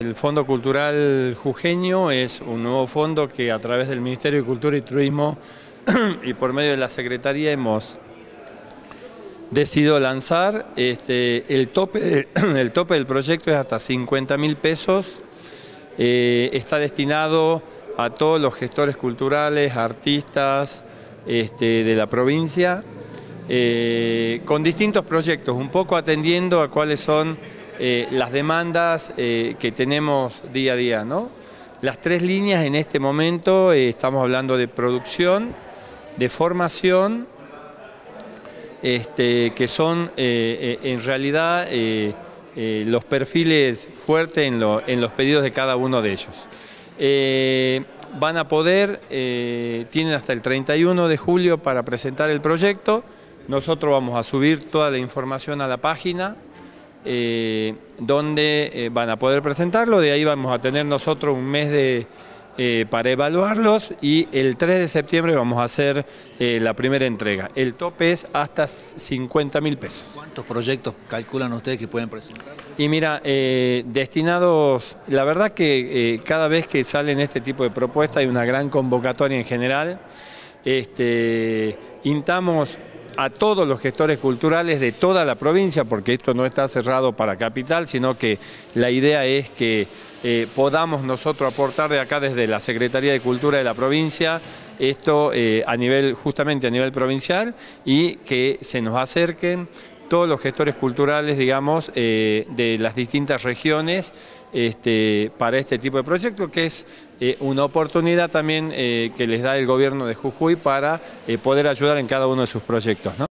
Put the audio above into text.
El Fondo Cultural Jujeño es un nuevo fondo que a través del Ministerio de Cultura y Turismo y por medio de la Secretaría hemos decidido lanzar. Este, el, tope, el tope del proyecto es hasta 50 mil pesos. Eh, está destinado a todos los gestores culturales, artistas este, de la provincia, eh, con distintos proyectos, un poco atendiendo a cuáles son eh, las demandas que tenemos día a día. ¿no? Las tres líneas en este momento, estamos hablando de producción, de formación este, que son eh, eh, en realidad eh, los perfiles fuertes en, los pedidos de cada uno de ellos. van a poder, tienen hasta el 31 de julio para presentar el proyecto, nosotros vamos a subir toda la información a la página, donde van a poder presentarlo, de ahí vamos a tener nosotros un mes de eh, para evaluarlos y el 3 de septiembre vamos a hacer eh, la primera entrega. El tope es hasta 50 mil pesos. ¿Cuántos proyectos calculan ustedes que pueden presentar? Y mira, eh, destinados, la verdad que cada vez que salen este tipo de propuestas hay una gran convocatoria en general. Este, intamos a todos los gestores culturales de toda la provincia, porque esto no está cerrado para capital, sino que la idea es que eh, podamos nosotros aportar de acá desde la Secretaría de Cultura de la provincia esto eh, a nivel, justamente a nivel provincial y que se nos acerquen todos los gestores culturales, digamos, eh, de las distintas regiones este, para este tipo de proyectos, que es una oportunidad también que les da el gobierno de Jujuy para poder ayudar en cada uno de sus proyectos.